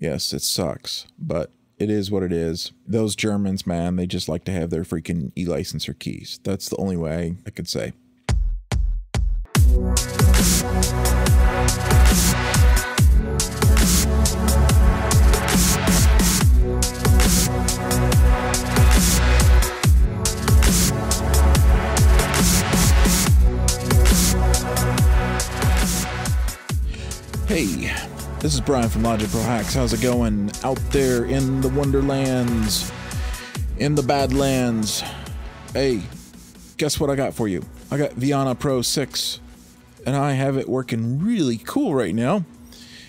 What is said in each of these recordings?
Yes, it sucks, but it is what it is. Those Germans, man, they just like to have their freaking e-licenser keys. That's the only way I could say. Brian from Logic Pro Hacks. How's it going out there in the Wonderlands, in the Badlands? Hey, guess what I got for you? I got Vienna Pro 6, and I have it working really cool right now.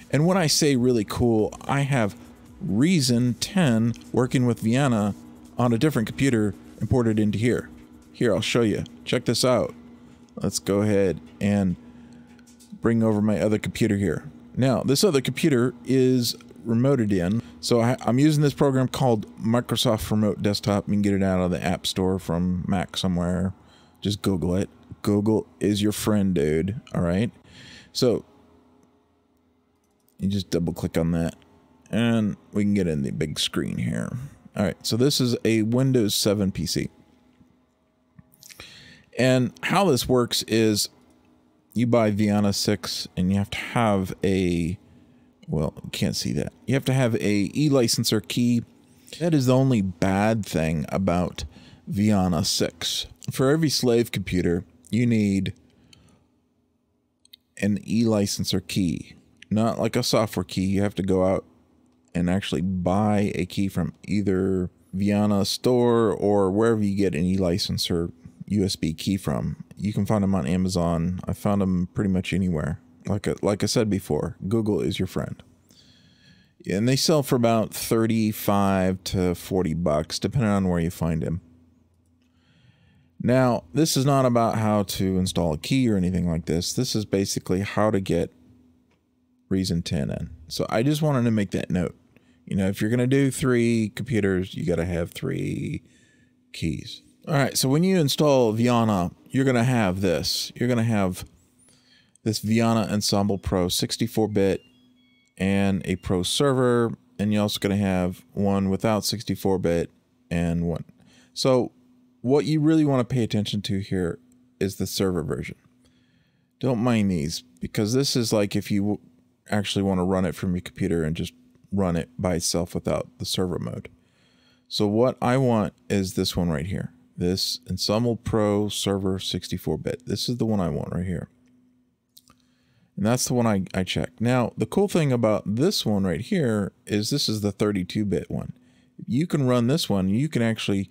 And when I say really cool, I have Reason 10 working with Vienna on a different computer imported into here. Here, I'll show you. Check this out. Let's go ahead and bring over my other computer here. Now, this other computer is remoted in. So I, am using this program called Microsoft Remote Desktop. You can get it out of the App Store from Mac somewhere. Just Google it. Google is your friend, dude. All right. So you just double click on that and we can get in the big screen here. All right. So this is a Windows 7 PC. And how this works is you buy Vienna 6 and you have to have a well, you can't see that. You have to have a e-licenser key. That is the only bad thing about Vienna 6. For every slave computer, you need an e-licenser key. Not like a software key. You have to go out and actually buy a key from either Vienna store or wherever you get an e-licenser USB key from. You can find them on Amazon. I found them pretty much anywhere. Like I, like I said before, Google is your friend. And they sell for about 35 to 40 bucks depending on where you find them. Now, this is not about how to install a key or anything like this. This is basically how to get Reason 10 in. So I just wanted to make that note. You know, if you're going to do three computers, you got to have three keys. All right, so when you install Vienna, you're going to have this. You're going to have this Vienna Ensemble Pro 64-bit and a Pro server, and you're also going to have one without 64-bit and one. So what you really want to pay attention to here is the server version. Don't mind these because this is like if you actually want to run it from your computer and just run it by itself without the server mode. So what I want is this one right here this Ensemble Pro Server 64-bit. This is the one I want right here. And that's the one I, I checked. Now, the cool thing about this one right here is this is the 32-bit one. You can run this one. You can actually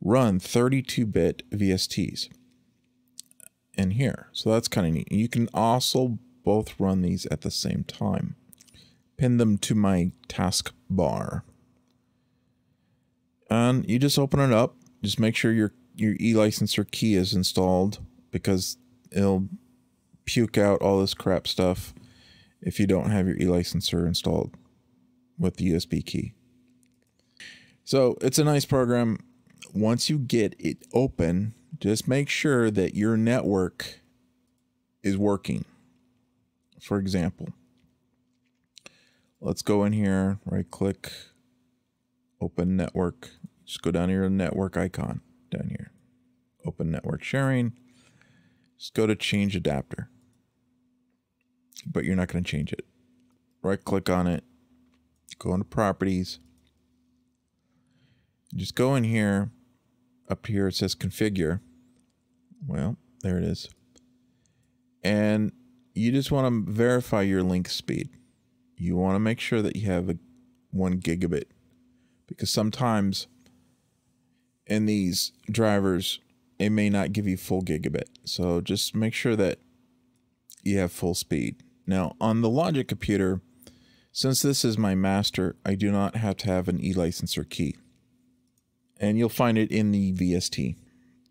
run 32-bit VSTs in here. So that's kind of neat. You can also both run these at the same time. Pin them to my task bar. And you just open it up just make sure your your e-licenser key is installed because it'll puke out all this crap stuff if you don't have your e-licenser installed with the USB key. So it's a nice program. Once you get it open, just make sure that your network is working. For example, let's go in here, right click, open network. Just go down here to network icon down here. Open network sharing. Just go to change adapter. But you're not going to change it. Right click on it. Go into properties. Just go in here. Up here it says configure. Well, there it is. And you just want to verify your link speed. You want to make sure that you have a one gigabit because sometimes in these drivers, it may not give you full gigabit. So just make sure that you have full speed. Now on the Logic computer, since this is my master, I do not have to have an e-licenser key. And you'll find it in the VST.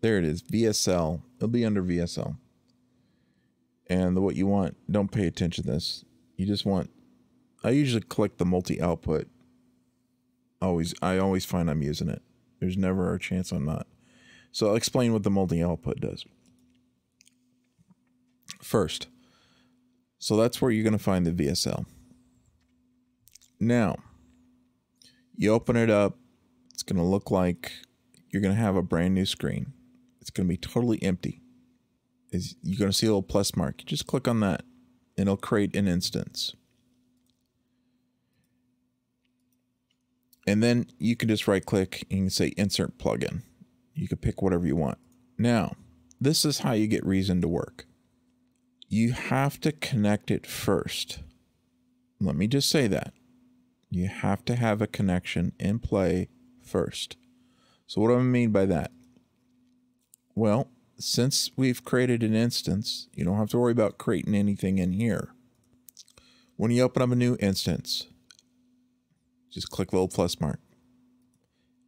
There it is, VSL. It'll be under VSL. And what you want, don't pay attention to this. You just want, I usually click the multi-output. Always, I always find I'm using it. There's never a chance I'm not. So I'll explain what the multi-output does. First, so that's where you're going to find the VSL. Now, you open it up, it's going to look like you're going to have a brand new screen. It's going to be totally empty. Is you're going to see a little plus mark. You just click on that and it'll create an instance. And then you can just right click and you can say insert plugin. You can pick whatever you want. Now, this is how you get Reason to work. You have to connect it first. Let me just say that. You have to have a connection in play first. So what do I mean by that? Well, since we've created an instance, you don't have to worry about creating anything in here. When you open up a new instance, just click little plus mark.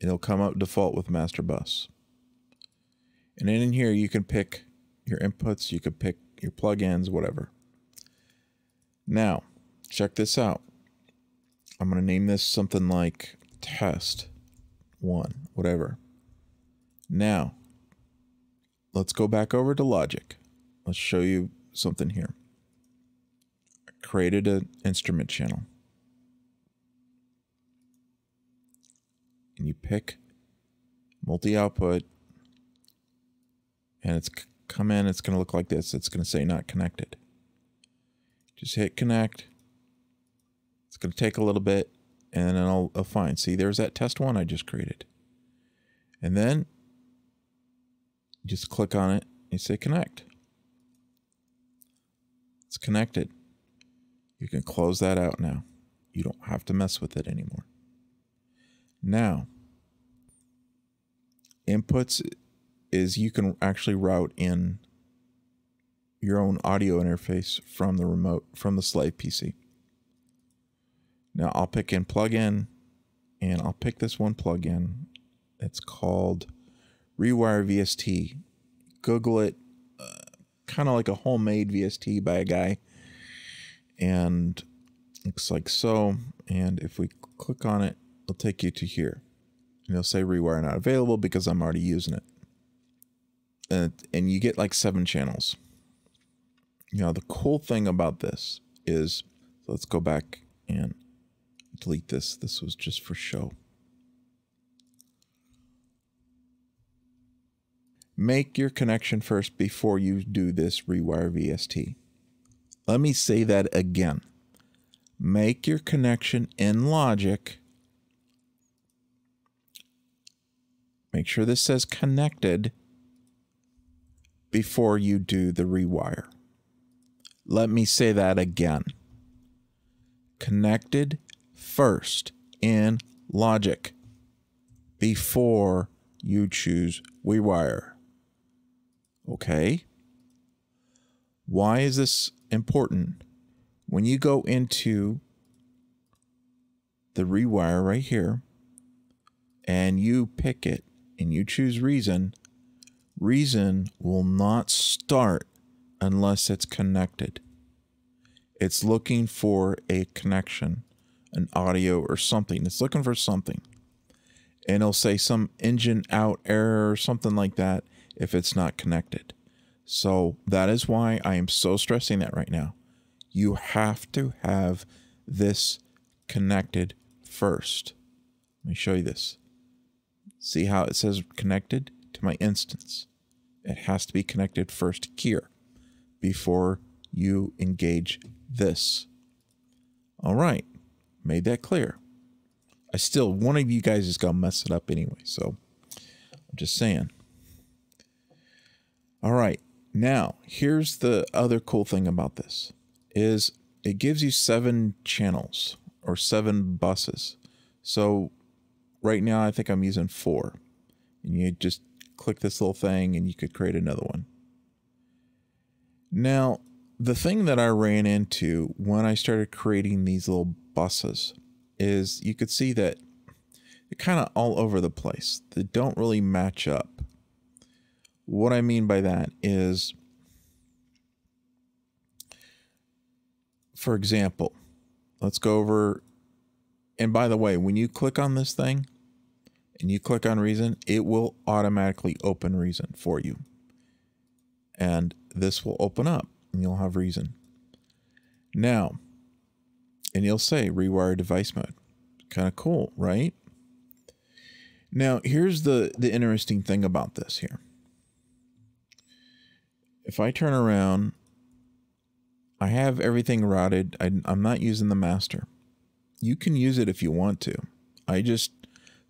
And It'll come up default with master bus. And then in here, you can pick your inputs, you can pick your plugins, whatever. Now, check this out. I'm going to name this something like test one, whatever. Now, let's go back over to Logic. Let's show you something here. I created an instrument channel. And you pick multi-output and it's come in, it's going to look like this. It's going to say not connected. Just hit connect. It's going to take a little bit and then I'll, I'll find. See, there's that test one I just created. And then just click on it and you say connect. It's connected. You can close that out now. You don't have to mess with it anymore. Now, inputs is you can actually route in your own audio interface from the remote, from the slave PC. Now I'll pick in plugin and I'll pick this one plugin. It's called Rewire VST. Google it, uh, kind of like a homemade VST by a guy. And looks like so. And if we click on it, it'll take you to here. And it'll say rewire not available because I'm already using it. And, and you get like seven channels. Know, the cool thing about this is, let's go back and delete this. This was just for show. Make your connection first before you do this rewire VST. Let me say that again. Make your connection in Logic Make sure this says connected before you do the rewire. Let me say that again. Connected first in logic before you choose rewire. Okay? Why is this important? When you go into the rewire right here and you pick it and you choose reason, reason will not start unless it's connected. It's looking for a connection, an audio or something. It's looking for something. And it'll say some engine out error or something like that if it's not connected. So that is why I am so stressing that right now. You have to have this connected first. Let me show you this. See how it says connected to my instance? It has to be connected first here before you engage this. All right, made that clear. I still, one of you guys is going to mess it up anyway, so I'm just saying. All right, now here's the other cool thing about this is it gives you seven channels or seven buses. So right now I think I'm using four. And you just click this little thing and you could create another one. Now, the thing that I ran into when I started creating these little buses is you could see that they're kind of all over the place. They don't really match up. What I mean by that is, for example, let's go over and by the way, when you click on this thing and you click on Reason, it will automatically open Reason for you. And this will open up and you'll have Reason. Now, and you'll say rewire device mode. Kind of cool, right? Now, here's the, the interesting thing about this here. If I turn around, I have everything routed. I, I'm not using the master. You can use it if you want to. I just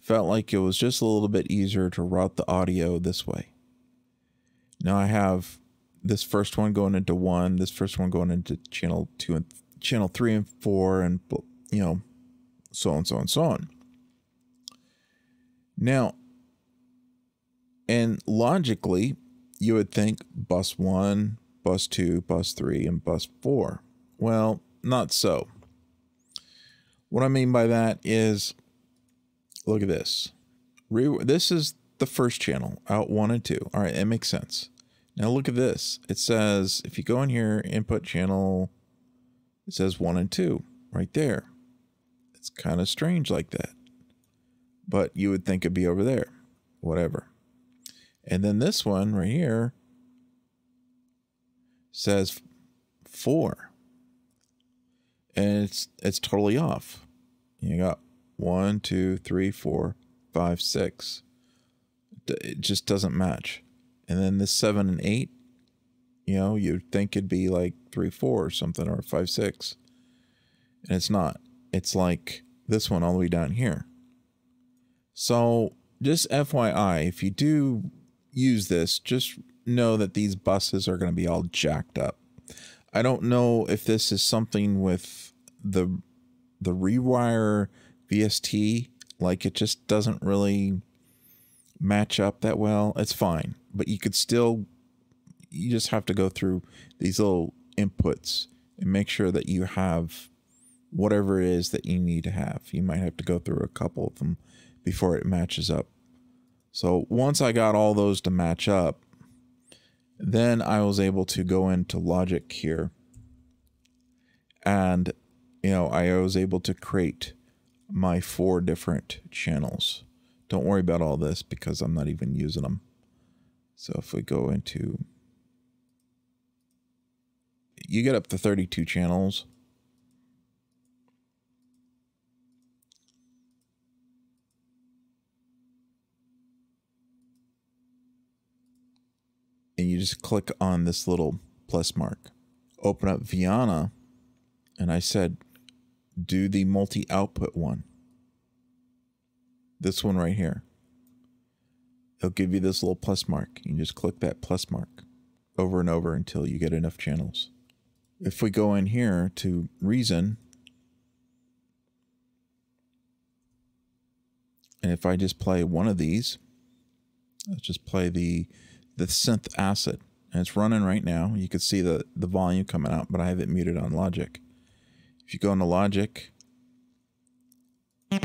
felt like it was just a little bit easier to route the audio this way. Now I have this first one going into one, this first one going into channel two and channel three and four, and you know, so on, so on, so on. Now, and logically, you would think bus one, bus two, bus three, and bus four. Well, not so. What I mean by that is, look at this. Re this is the first channel, out one and two. All right, it makes sense. Now look at this. It says, if you go in here, input channel, it says one and two right there. It's kind of strange like that. But you would think it'd be over there. Whatever. And then this one right here says four. And it's it's totally off. You got one, two, three, four, five, six. It just doesn't match. And then this seven and eight, you know, you'd think it'd be like three, four or something, or five, six. And it's not. It's like this one all the way down here. So just FYI, if you do use this, just know that these buses are going to be all jacked up. I don't know if this is something with the the rewire VST, like it just doesn't really match up that well. It's fine, but you could still you just have to go through these little inputs and make sure that you have whatever it is that you need to have. You might have to go through a couple of them before it matches up. So once I got all those to match up, then I was able to go into Logic here. And, you know, I was able to create my four different channels. Don't worry about all this because I'm not even using them. So if we go into, you get up to 32 channels. and you just click on this little plus mark. Open up Vienna, and I said, do the multi output one. This one right here. It'll give you this little plus mark. You just click that plus mark over and over until you get enough channels. If we go in here to Reason, and if I just play one of these, let's just play the the synth acid and it's running right now. You can see the, the volume coming out, but I have it muted on Logic. If you go into Logic, it's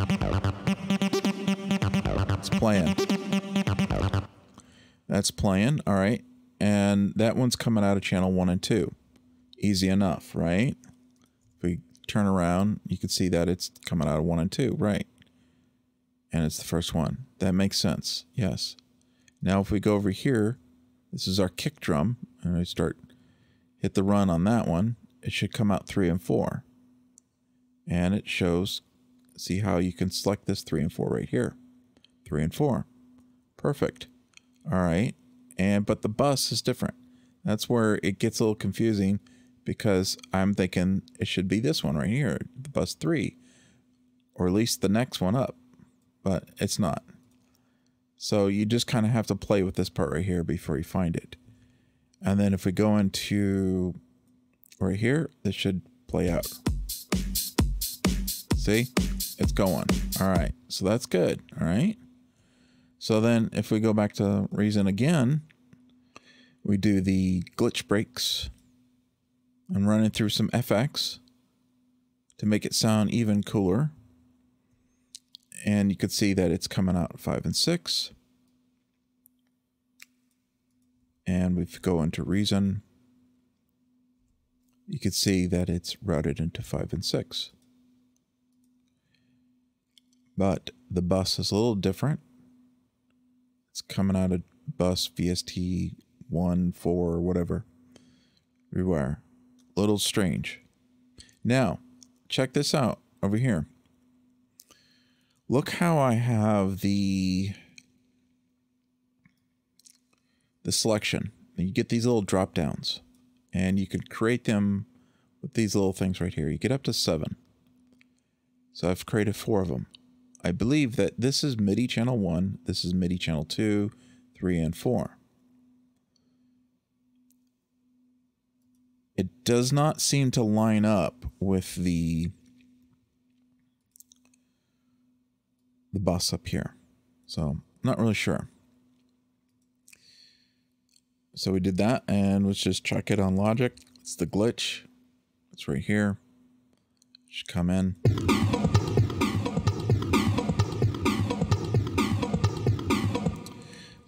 playing. That's playing, all right. And that one's coming out of channel one and two. Easy enough, right? If we turn around, you can see that it's coming out of one and two, right? And it's the first one. That makes sense, yes. Now if we go over here, this is our kick drum, and I start hit the run on that one, it should come out three and four. And it shows, see how you can select this three and four right here. Three and four. Perfect. All right. And, but the bus is different. That's where it gets a little confusing because I'm thinking it should be this one right here, the bus three, or at least the next one up, but it's not. So you just kind of have to play with this part right here before you find it. And then if we go into right here, this should play out. See, it's going. All right, so that's good. All right. So then if we go back to Reason again, we do the glitch breaks and run it through some FX to make it sound even cooler and you could see that it's coming out five and six. And we go into reason. You can see that it's routed into five and six. But the bus is a little different. It's coming out of bus VST one, four, whatever. Rewire. A little strange. Now, check this out over here. Look how I have the the selection. You get these little drop downs and you can create them with these little things right here. You get up to seven. So I've created four of them. I believe that this is MIDI channel one, this is MIDI channel two, three, and four. It does not seem to line up with the the bus up here. So not really sure. So we did that and let's just check it on Logic. It's the glitch. It's right here. Just come in.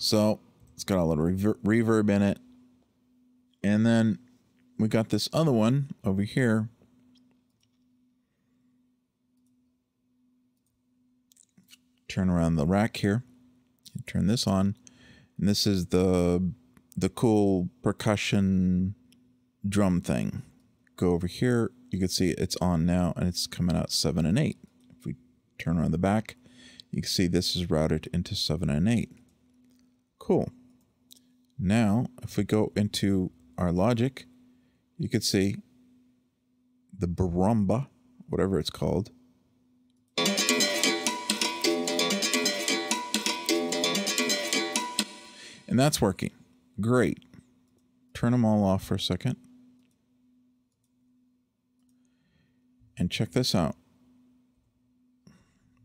So it's got a little rever reverb in it. And then we got this other one over here. Turn around the rack here. Turn this on. And this is the the cool percussion drum thing. Go over here, you can see it's on now and it's coming out 7 and 8. If we turn around the back, you can see this is routed into 7 and 8. Cool. Now, if we go into our logic, you can see the barumba, whatever it's called. And that's working. Great. Turn them all off for a second. And check this out.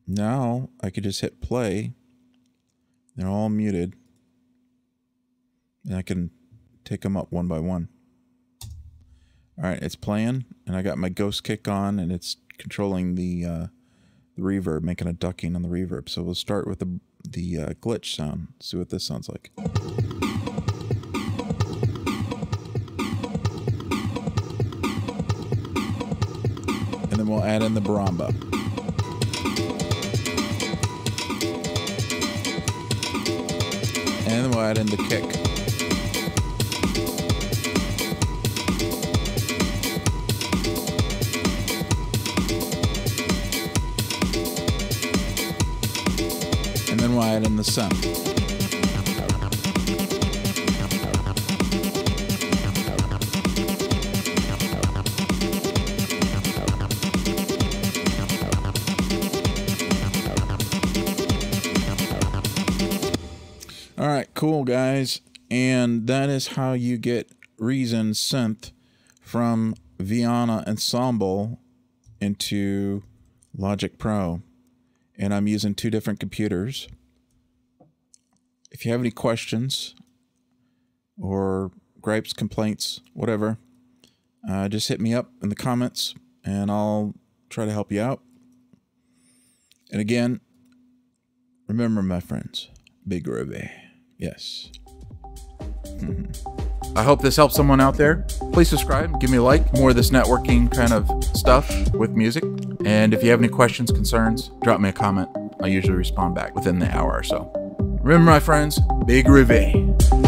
Now I could just hit play. They're all muted. And I can take them up one by one. All right, it's playing, and I got my ghost kick on, and it's controlling the uh, the reverb, making a ducking on the reverb. So we'll start with the the uh, glitch sound. See what this sounds like. And then we'll add in the baramba. And then we'll add in the kick. The sun. All right, cool guys. And that is how you get Reason synth from Vienna Ensemble into Logic Pro and I'm using two different computers. If you have any questions or gripes, complaints, whatever, uh, just hit me up in the comments and I'll try to help you out. And again, remember, my friends, big groovy. Yes. I hope this helps someone out there. Please subscribe, give me a like. More of this networking kind of stuff with music. And if you have any questions, concerns, drop me a comment. I usually respond back within the hour or so. Remember, my friends, big groovy.